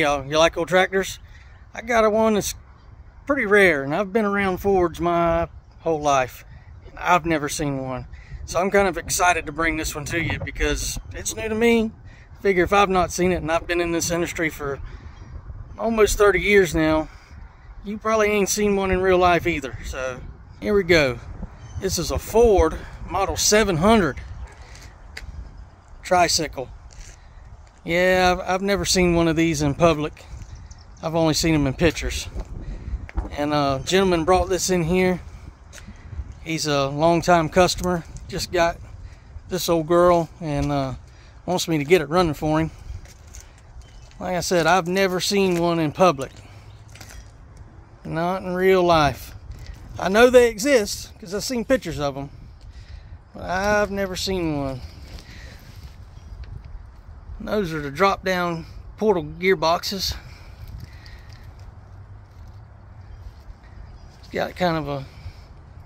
Y'all, you like old tractors? I got a one that's pretty rare and I've been around Fords my whole life. I've never seen one. So I'm kind of excited to bring this one to you because it's new to me. Figure if I've not seen it and I've been in this industry for almost 30 years now, you probably ain't seen one in real life either. So here we go. This is a Ford Model 700 tricycle. Yeah, I've, I've never seen one of these in public. I've only seen them in pictures. And a gentleman brought this in here. He's a longtime customer. Just got this old girl and uh, wants me to get it running for him. Like I said, I've never seen one in public. Not in real life. I know they exist because I've seen pictures of them. But I've never seen one. Those are the drop down portal gearboxes. It's got kind of a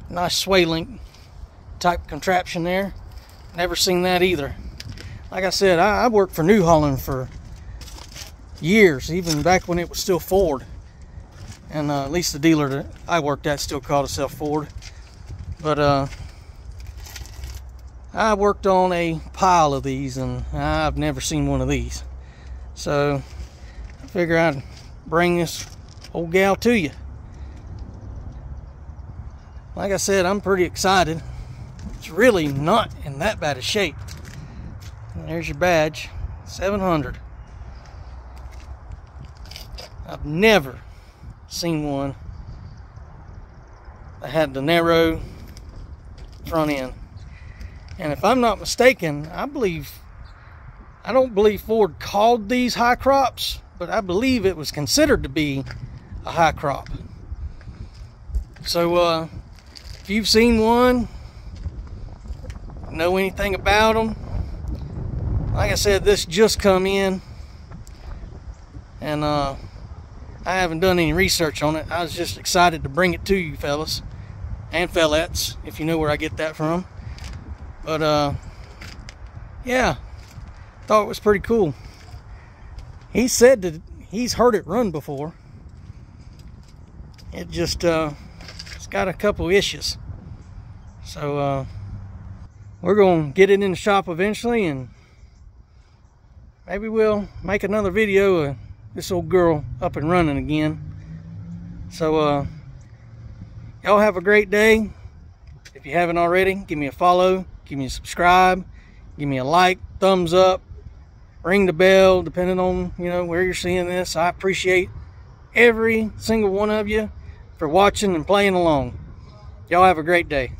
nice sway link type contraption there. Never seen that either. Like I said, I, I worked for New Holland for years, even back when it was still Ford. And uh, at least the dealer that I worked at still called itself Ford. But uh, I worked on a pile of these and I've never seen one of these. So I figure I'd bring this old gal to you. Like I said, I'm pretty excited. It's really not in that bad a shape. There's your badge, 700. I've never seen one that had the narrow front end. And if I'm not mistaken, I believe, I don't believe Ford called these high crops, but I believe it was considered to be a high crop. So, uh, if you've seen one, know anything about them, like I said, this just come in, and uh, I haven't done any research on it. I was just excited to bring it to you fellas, and fellettes, if you know where I get that from. But uh, yeah, thought it was pretty cool. He said that he's heard it run before. It just uh, it's got a couple issues. So uh, we're gonna get it in the shop eventually, and maybe we'll make another video of this old girl up and running again. So uh, y'all have a great day. If you haven't already, give me a follow give me a subscribe, give me a like, thumbs up, ring the bell, depending on, you know, where you're seeing this. I appreciate every single one of you for watching and playing along. Y'all have a great day.